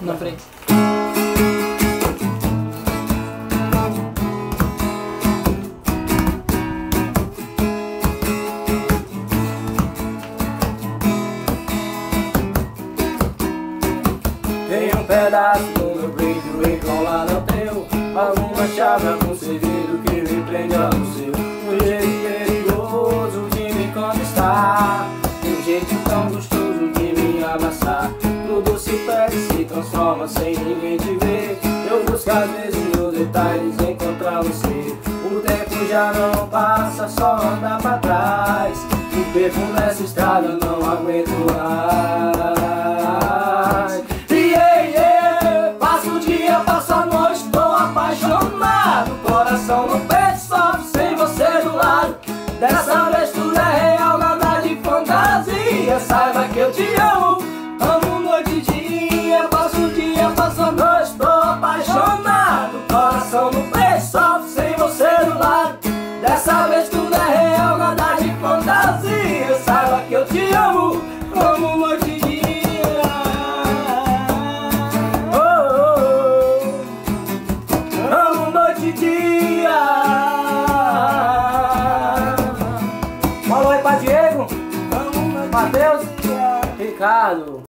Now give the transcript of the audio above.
Na frente. Tem um pedaço do meu peito enrolado ao teu. Alguma chave, algum segredo que me prende ao seu. Um jeito perigoso de me conquistar. Um jeito tão gostoso transforma sem ninguém te ver. Eu busco às vezes nos detalhes encontrar você. O tempo já não passa, só anda pra trás. Me perco nessa estrada, não aguento mais. Yeah. Passo o dia, passo a noite, tô apaixonado. Coração no peito, sofre sem você do lado. Dessa vez tudo é real, nada de fantasia. Saiba que eu te amo Dessa vez tudo é real, nada de fantasia. Saiba que eu te amo, amo noite e dia. Oh, oh, oh. Amo noite e dia. Falou aí pra Diego, Matheus, Ricardo